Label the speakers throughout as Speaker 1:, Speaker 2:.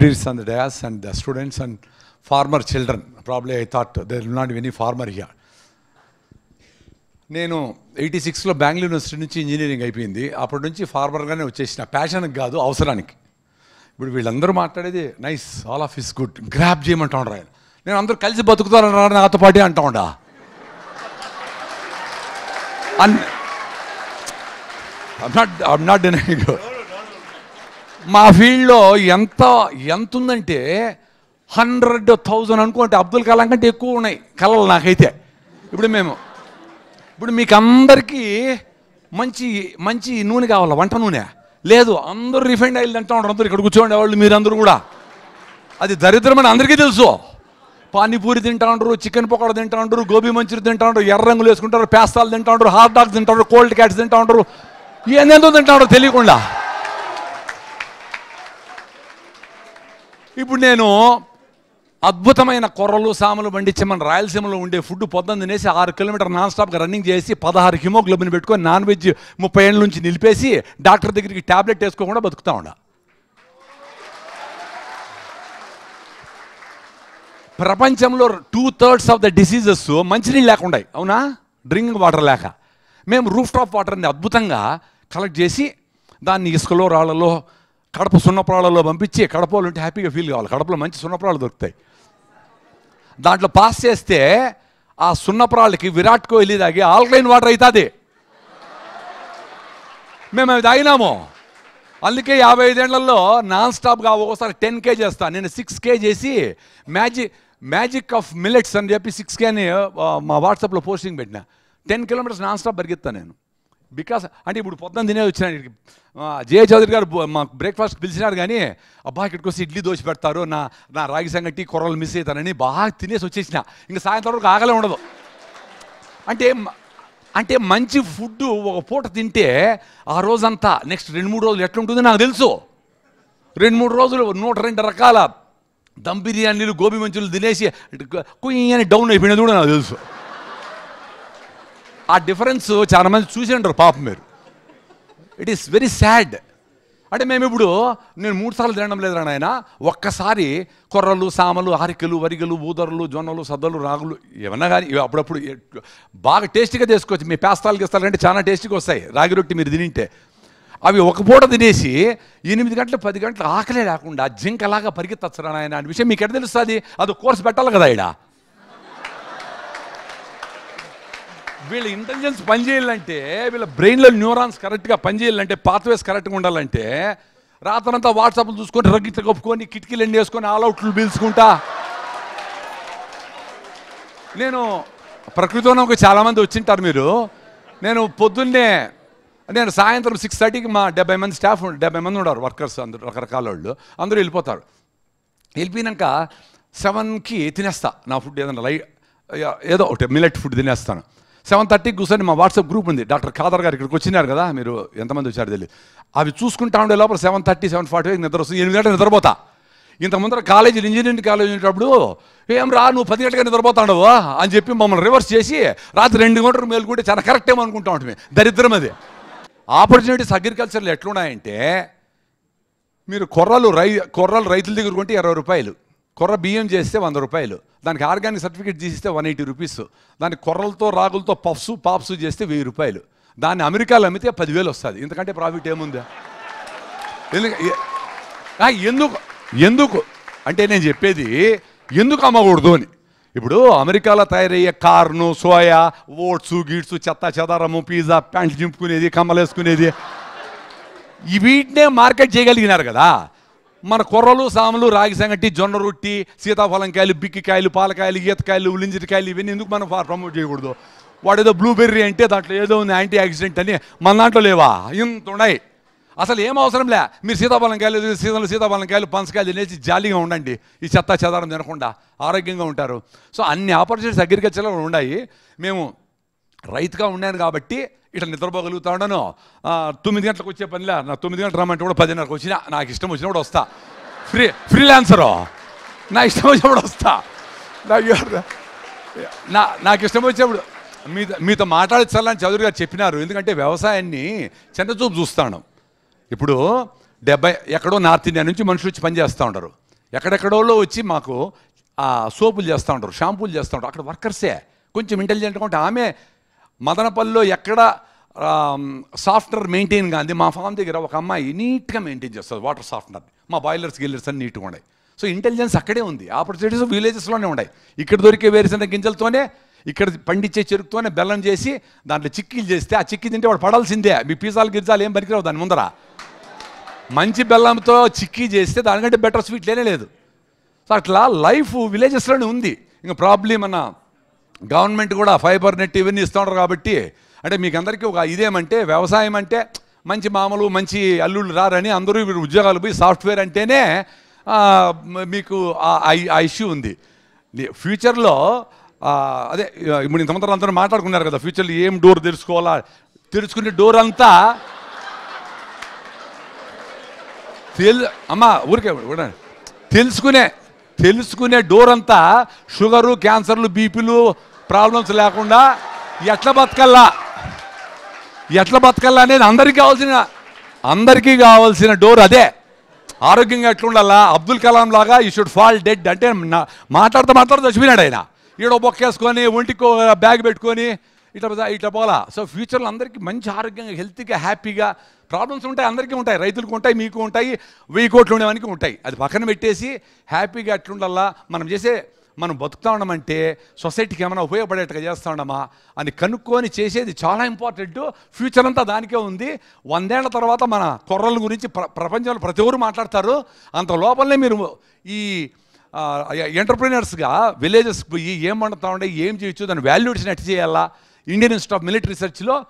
Speaker 1: leaders and the dais and the students and farmer children. Probably I thought there will not be any farmer here. నేను eighty సిక్స్లో Bengaluru university నుంచి engineering అయిపోయింది. అప్పటి నుంచి ఫార్మర్గానే వచ్చేసిన. ప్యాషన్కి కాదు అవసరానికి. ఇప్పుడు వీళ్ళందరూ మాట్లాడేది nice all of is good grab చేయమంటా ఉండరా నేను అందరూ కలిసి బతుకుతాను నాతో పాటే అంటా ఉండా. అన్ నాట్ ఐమ్ నాట్ డినైంగ్ మా ఫీల్డ్లో ఎంత ఎంత ఉందంటే హండ్రెడ్ థౌజండ్ అనుకుంటే అబ్దుల్ కలాం కంటే ఎక్కువ ఉన్నాయి కళలు నాకైతే. ఇప్పుడు మేము ఇప్పుడు మీకు అందరికీ మంచి మంచి నూనె కావాలా? వంట నూనె? లేదు అందరూ రిఫైండ్ ఆయిల్ తింటా ఉంటారు. అందరూ ఇక్కడ కూర్చోండి వాళ్ళు మీరందరూ కూడా. అది దరిద్రమని అందరికీ తెలుసు. పానీపూరి తింటా ఉంటారు చికెన్ పకోడా తింటా ఉంటారు గోబీ మంచూరి తింటా ఉంటారు ఎర్ర రంగులు వేసుకుంటారు పేస్తాలు తింటా ఉంటారు హాట్ డాగ్స్ ఉంటారు కోల్డ్ క్యాట్స్ తింటా ఉంటారు ఏందేందో తింటా ఉంటారు తెలియకుండా. ఇప్పుడు నేను అద్భుతమైన కొర్రలు సామలు పండించే మన రాయలసీమలో ఉండే ఫుడ్ పొద్దున్న తినేసి ఆరు కిలోమీటర్ నాన్ స్టాప్గా రన్నింగ్ చేసి పదహారు హిమోగ్లోబిన్ పెట్టుకొని నాన్ వెజ్ ముప్పై ఏళ్ళ నుంచి నిలిపేసి డాక్టర్ దగ్గరికి ట్యాబ్లెట్ వేసుకోకుండా బతుకుతా ఉండ. ప్రపంచంలో two thirds of the diseases మంచినీళ్ళు లేకుండా అవునా? డ్రింకింగ్ వాటర్ లేక. మేము రూఫ్ టాప్ వాటర్ని అద్భుతంగా కలెక్ట్ చేసి దాన్ని ఇసుకలో రాళ్ళలో కడప సున్నప్రాళ్ళలో పంపించి కడపలో ఉంటే హ్యాపీగా ఫీల్ కావాలి. కడపలో మంచి సున్నప్రాళ్ళు దొరుకుతాయి. దాంట్లో పాస్ చేస్తే ఆ సున్నప్రాళ్ళకి విరాట్ కోహ్లీ తాగి ఆల్కలైన్ వాటర్ అవుతుంది మేము అవి తాగినాము. అందుకే యాభై ఐదేళ్ళలో నాన్ స్టాప్గా ఒక్కోసారి టెన్ కే చేస్తాను నేను సిక్స్ కే చేసి మ్యాజిక్ మ్యాజిక్ ఆఫ్ మిల్లెట్స్ అని చెప్పి సిక్స్ కే అని మా వాట్సాప్లో పోస్టింగ్ పెట్టిన. టెన్ కిలోమీటర్స్ నాన్ స్టాప్ పరిగెత్తాను నేను. బికాస్ అంటే ఇప్పుడు పొద్దున్న తినే వచ్చిన ఇక్కడికి. జయ చౌదరి గారు మా బ్రేక్ఫాస్ట్ పిలిచినారు కానీ అబ్బా ఇక్కడికి వచ్చి ఇడ్లీ దోశ పెడతారు నా నా రాగి సంగటి కొర్రలు మిస్ అవుతానని బాగా తినేసి వచ్చేసిన. ఇంకా సాయంత్రం వరకు ఆగలే ఉండదు. అంటే అంటే మంచి ఫుడ్ ఒక పూట తింటే ఆ రోజంతా నెక్స్ట్ రెండు మూడు రోజులు ఎట్లుంటుందో నాకు తెలుసు. రెండు మూడు రోజులు నూట రెండు రకాల దమ్ బిర్యానీలు గోబీ మంచులు తినేసి కుయ్యని డౌన్ అయిపోయినది కూడా నాకు తెలుసు. ఆ డిఫరెన్స్ చాలా మంది చూసి ఉంటారు పాపం మీరు. ఇట్ ఈస్ వెరీ సాడ్ అంటే మేము ఇప్పుడు నేను మూడు సార్లు తినడం లేదు నాయన. ఒక్కసారి కొర్రలు సామలు ఆరికలు వరిగలు ఊదరలు జొన్నలు సద్దలు రాగులు ఏమన్నా కానీ అప్పుడప్పుడు బాగా టేస్టీగా చేసుకోవచ్చు. మీ పేస్తాలకి ఇస్తారంటే చాలా టేస్టీగా వస్తాయి. రాగి రొట్టి మీరు తినింటే. అవి ఒక పూట తినేసి ఎనిమిది గంటలు పది గంటలు ఆకలే లేకుండా జింకలాగా పరిగెత్తచ్చురా నాయన అనే విషయం మీకు ఎక్కడ తెలుస్తుంది? అది కోర్స్ పెట్టాలి కదా ఇక్కడ వీళ్ళ ఇంటెలిజెన్స్ పనిచేయాలంటే వీళ్ళ బ్రెయిన్లో న్యూరాన్స్ కరెక్ట్గా పనిచేయాలంటే పాత్వేస్ కరెక్ట్గా ఉండాలంటే రాత్రంతా వాట్సాప్లు చూసుకొని రగ్గిట్లు కప్పుకొని కిటికీలు ఎండి వేసుకొని ఆల్అవుట్లు పీల్చుకుంటా. నేను ప్రకృతిలో ఒక చాలామంది వచ్చింటారు మీరు. నేను పొద్దున్నే నేను సాయంత్రం సిక్స్ థర్టీకి మా డెబ్బై మంది స్టాఫ్ డెబ్బై మంది ఉన్నారు వర్కర్స్ అందరూ రకరకాల వాళ్ళు. అందరూ వెళ్ళిపోతారు. వెళ్ళిపోయినాక సెవెన్కి తినేస్తా. నా ఫుడ్ ఏదైనా లై ఏదో ఒకటి మిలెట్ ఫుడ్ తినేస్తాను. సెవెన్ థర్టీకి కూర్చొని మా వాట్సాప్ గ్రూప్ ఉంది. డాక్టర్ ఖాదర్ గారు ఇక్కడికి వచ్చినారు కదా మీరు ఎంతమంది వచ్చారు తెలియదు. అవి చూసుకుంటా ఉండే లోపల seven thirty seven forty five నిద్ర వస్తుంది. ఎనిమిది గంటలు నిద్రపోతా. ఇంత ముందర కాలేజీ ఇంజనీరింగ్ కాలేజ్ ఉండేటప్పుడు ఏం రా నువ్వు పది గంటలుగా నిద్రపోతాడవు అని చెప్పి మమ్మల్ని రివర్స్ చేసి రాత్రి రెండు గంటలు మేలుకుంటే చాలా కరెక్ట్ ఏమో అనుకుంటా ఉంటుంది దరిద్రం అది. ఆపర్చునిటీస్ అగ్రికల్చర్లో ఎట్లున్నాయంటే మీరు కొర్రలు రై కొర్రలు రైతుల దగ్గర కొంటే ఇరవై రూపాయలు. కొర్ర బియ్యం చేస్తే వంద రూపాయలు. దానికి ఆర్గానిక్ సర్టిఫికేట్ తీసిస్తే వన్ ఎయిటీ రూపీస్. దాని కొర్రలతో రాగులతో పఫ్స్ పాప్స్ చేస్తే వెయ్యి రూపాయలు. దాన్ని అమెరికాలో అమ్మితే పదివేలు వస్తుంది. ఇంతకంటే ప్రాఫిట్ ఏముందా? ఎందుకు? ఎందుకు? అంటే నేను చెప్పేది ఎందుకు అమ్మకూడదు అని. ఇప్పుడు అమెరికాలో తయారయ్యే కార్ను సోయా ఓట్స్ గీట్స్ చెత్త చెదారము పిజ్జా ప్యాంట్లు చింపుకునేది కమ్మలు వేసుకునేది వీటినే మార్కెట్ చేయగలిగినారు కదా. మన కొర్రలు సాములు రాగి సంగటి జొన్న రొట్టి సీతాఫలంకాయలు బిక్కికాయలు పాలకాయలు ఈతకాయలు ఉలింజిటికాయలు ఇవన్నీ ఎందుకు మనం ప్రమోట్ చేయకూడదు? వాడు ఏదో బ్లూబెర్రీ అంటే దాంట్లో ఏదో ఉంది యాంటీ ఆక్సిడెంట్ అని మన దాంట్లో లేవా? ఇంత ఉన్నాయి. అసలు ఏం అవసరం లే. మీరు సీతాఫలంకాయలు సీజన్లో సీతాఫలంకాయలు పనసకాయలు తినేసి జాలీగా ఉండండి. ఈ చెత్త చెదారం తినకుండా ఆరోగ్యంగా ఉంటారు. సో అన్ని ఆపర్చునిటీస్ అగ్రికల్చర్లో ఉన్నాయి. మేము రైతుగా ఉన్నాను కాబట్టి ఇట్లా నిద్రపోగలుగుతా ఉండను తొమ్మిది గంటలకు వచ్చే పనిలే. నా తొమ్మిది గంటలు రమ్మంటే కూడా పదిన్నరకు వచ్చినా నాకు ఇష్టం వచ్చినప్పుడు వస్తా. Free freelancer. నా ఇష్టం వచ్చినప్పుడు వస్తా. నాకు నా నాకు ఇష్టం వచ్చినప్పుడు మీతో మీతో మాట్లాడించాలని చౌదరి గారు చెప్పినారు. ఎందుకంటే వ్యవసాయాన్ని చిన్నచూపు చూస్తాను. ఇప్పుడు డెబ్బై ఎక్కడో నార్త్ ఇండియా నుంచి మనుషులు వచ్చి పనిచేస్తూ ఉంటారు. ఎక్కడెక్కడోళ్ళు వచ్చి మాకు సోపులు చేస్తూ ఉంటారు షాంపూలు చేస్తూ ఉంటారు. అక్కడ వర్కర్సే. కొంచెం ఇంటెలిజెంట్గా ఉంటే ఆమె మదనపల్లిలో ఎక్కడ సాఫ్ట్వేర్ మెయింటైన్ కాంది. మా ఫామ్ దగ్గర ఒక అమ్మాయి నీట్గా మెయింటైన్ చేస్తుంది వాటర్ సాఫ్ట్వేర్ మా బాయిలర్స్ గిల్లర్స్ అన్ని నీట్గా ఉన్నాయి. సో ఇంటెలిజెన్స్ అక్కడే ఉంది. ఆపర్చునిటీస్ విలేజెస్లోనే ఉన్నాయి. ఇక్కడ దొరికే వేరుశనగ గింజలతోనే ఇక్కడ పండించే చెరుకుతోనే బెల్లం చేసి దాంట్లో చిక్కీలు చేస్తే ఆ చిక్కీ తింటే వాడు పడాల్సిందే. మీ పిజ్జాలు గిజ్జాలు ఏం పనికిరావు దాని ముందర? మంచి బెల్లంతో చిక్కీ చేస్తే దానికంటే బెటర్ స్వీట్ లేనే లేదు. సో అట్లా లైఫ్ విలేజెస్లోనే ఉంది. ఇంకా ప్రాబ్లం మన గవర్నమెంట్ కూడా ఫైబర్ నెట్ ఇవన్నీ ఇస్తున్నారు కాబట్టి అంటే మీకు అందరికీ ఒక ఇదేమంటే వ్యవసాయం అంటే మంచి మామూలు మంచి అల్లుళ్ళు రారని అందరూ వీరు ఉద్యోగాలు పోయి సాఫ్ట్వేర్ అంటేనే మీకు ఆ- ఆ- ఇష్యూ ఉంది ఫ్యూచర్లో అదే ఇప్పుడు ఇంతమంది అందరూ మాట్లాడుకున్నారు కదా ఫ్యూచర్లో ఏం డోర్ తెరుచుకోవాలా తెరుచుకునే డోర్ అంతా తెలు అమ్మా ఊరికే. తెలుసుకునే తెలుసుకునే డోర్ అంతా షుగరు క్యాన్సర్లు బీపీలు ప్రాబ్లమ్స్ లేకుండా ఎట్లా బతకల్లా? ఎట్లా బతకల్లా అనేది అందరికీ కావాల్సిన అందరికీ కావాల్సిన డోర్ అదే. ఆరోగ్యంగా ఎట్లుండాలా? అబ్దుల్ కలాం లాగా యూ షుడ్ ఫాల్ డెడ్ అంటే మాట్లాడుతూ మాట్లాడుతూ చచ్చిపోయినాడు ఆయన. ఈడ బొక్కేసుకొని ఒంటికి బ్యాగ్ పెట్టుకొని ఇట్లా ఇట్లా పోలా సో ఫ్యూచర్లో అందరికీ మంచి ఆరోగ్యంగా హెల్త్గా హ్యాపీగా ప్రాబ్లమ్స్ ఉంటాయి అందరికీ ఉంటాయి. రైతులకు ఉంటాయి మీకు ఉంటాయి వెయ్యి కోట్లు ఉండేవానికి ఉంటాయి. అది పక్కన పెట్టేసి హ్యాపీగా ఎట్లుండాలా? మనం చేసే మనం బతుకుతా ఉండమంటే సొసైటీకి ఏమైనా ఉపయోగపడేట్టుగా చేస్తా ఉండమా అని కనుక్కొని చేసేది చాలా ఇంపార్టెంట్ ఫ్యూచర్ అంతా దానికే ఉంది. వందేళ్ళ తర్వాత మన కుర్రల గురించి ప్ర ప్రపంచంలో ప్రతి ఒక్కరు మాట్లాడతారు. అంత లోపలనే మీరు ఈ ఎంటర్ప్రీనర్స్గా విలేజెస్ పోయి ఏం వండుతా ఉండే ఏం చేయొచ్చు దాని వాల్యూడ్స్ని ఎట్ చేయాలా? ఇండియన్ ఇన్స్టిట్యూట్ ఆఫ్ మిలిటరీ రీసెర్చ్లో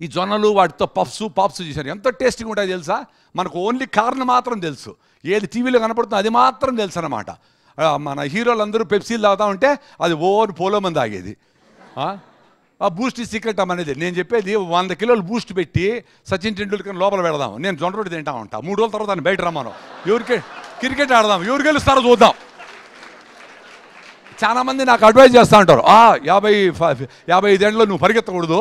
Speaker 1: ఈ జొన్నలు వాటితో పఫ్స్ పాప్స్ చేశారు. ఎంత టేస్టీగా ఉంటాయో తెలుసా? మనకు ఓన్లీ కారణం మాత్రం తెలుసు. ఏది టీవీలో కనపడుతుందో అది మాత్రం తెలుసు అనమాట మన హీరోలు అందరూ పెప్సీలు తాగుతా ఉంటే అది ఓవర్ పోలో మంది తాగేది. ఆ? బూస్ట్ సీక్రెట్ అనేది. నేను చెప్పేది వంద కిలోలు బూస్ట్ పెట్టి సచిన్ టెండూల్కర్ లోపల పెడదాం. నేను జొన్న రొట్టి తింటా ఉంటా. మూడు రోజుల తర్వాత దాన్ని బయట రమ్మను. ఎవరికి క్రికెట్ ఆడదాం. ఎవరు గెలుస్తారో చూద్దాం. చాలా మంది నాకు అడ్వైజ్ చేస్తూ ఉంటారు. యాభై యాభై ఐదేళ్ళలో నువ్వు పరిగెత్తకూడదు.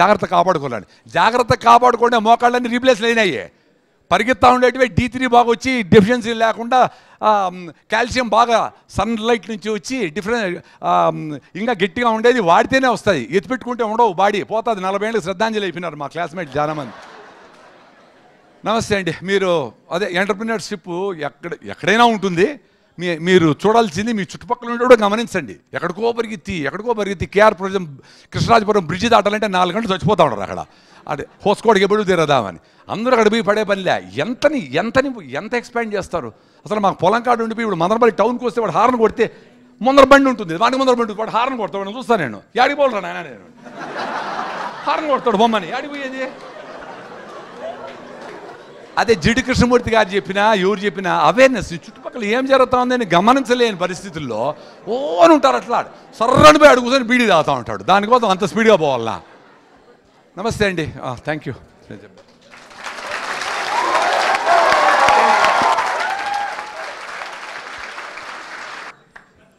Speaker 1: జాగ్రత్త కాపాడుకోవాలని. జాగ్రత్త కాపాడుకుంటే మోకాళ్ళని రీప్లేస్ లేనాయి పరిగెత్తా ఉండేటివి డీ త్రీ బాగా వచ్చి డెఫిషియన్సీ లేకుండా కాల్షియం బాగా సన్ లైట్ నుంచి వచ్చి డిఫరెంట్ ఇంకా గట్టిగా ఉండేది వాడితేనే వస్తుంది. ఎత్తిపెట్టుకుంటే ఉండవు బాడీ. పోతుంది. నలభై ఏళ్ళకి శ్రద్ధాంజలి అయిపోయినారు మా క్లాస్మేట్ చాలామంది. నమస్తే అండి. మీరు అదే ఎంటర్ప్రినర్షిప్ ఎక్కడ ఎక్కడైనా ఉంటుంది. మీ మీరు చూడాల్సింది మీ చుట్టుపక్కల ఉండేవాడు గమనించండి. ఎక్కడికో పరిగెత్తి ఎక్కడికో పరిగెత్తి కేఆర్ ప్రజం కృష్ణరాజపురం బ్రిడ్జి దాటాలంటే నాలుగు గంటలు చచ్చిపోతా ఉంటారు అక్కడ. అదే హోస్కోడికి ఎప్పుడు తీరదామని. అందరూ అక్కడ పోయి పడే పనిలే. ఎంతని ఎంతని ఎంత ఎక్స్పాండ్ చేస్తారు? అసలు మాకు పొలం కాడు ఉండిపోయి ఇప్పుడు మదనపల్లి టౌన్కి వస్తే వాడు హార్న్ కొడితే ముందర బండి ఉంటుంది. వాడికి ముందర బండి వాడు హార్న్ కొడతాడు. చూస్తాను నేను. యాడికి పోలరా నాయన నేను? హార్న్ కొడతాడు బొమ్మని. యాడికి పోయేది? అదే జిడి కృష్ణమూర్తి గారు చెప్పినా ఎవరు చెప్పినా అవేర్నెస్ చుట్టుపక్కల ఏం జరుగుతా ఉందని గమనించలేని పరిస్థితుల్లో ఓ అని ఉంటారు అట్లా సర్రని పోయి అడుగుకొని బీడీ తాగుతూ ఉంటాడు. దానికోసం అంత స్పీడ్గా పోవాలా? నమస్తే అండి. Thank you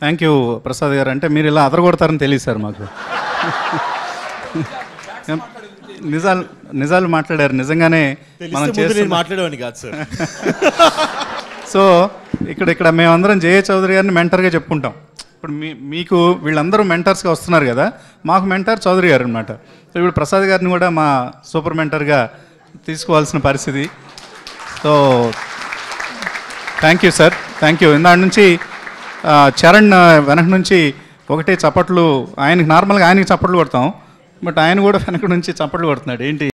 Speaker 2: thank you Prasad గారు. అంటే మీరు ఇలా అదరగొడతారని తెలియదు సార్ మాకు. నిజాలు నిజాలు మాట్లాడారు. నిజంగానే మనం
Speaker 3: మాట్లాడేవాడిని కాదు సార్.
Speaker 2: సో ఇక్కడ ఇక్కడ మేమందరం జయ చౌదరి గారిని మెంటర్గా చెప్పుకుంటాం. ఇప్పుడు మీ మీకు వీళ్ళందరూ మెంటర్స్గా వస్తున్నారు కదా మాకు మెంటర్ చౌదరి గారు అనమాట సో ఇప్పుడు ప్రసాద్ గారిని కూడా మా సూపర్ మెంటర్గా తీసుకోవాల్సిన పరిస్థితి. So thank you sir thank you ఇందాటి నుంచి చరణ్ వెనక నుంచి ఒకటే చప్పట్లు ఆయనకి నార్మల్గా ఆయనకి చప్పట్లు కొడతాం. బట్ ఆయన కూడా వెనక నుంచి చప్పట్లు కొడుతున్నాడు. ఏంటి?